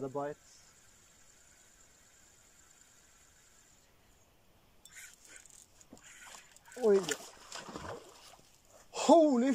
other bites. Holy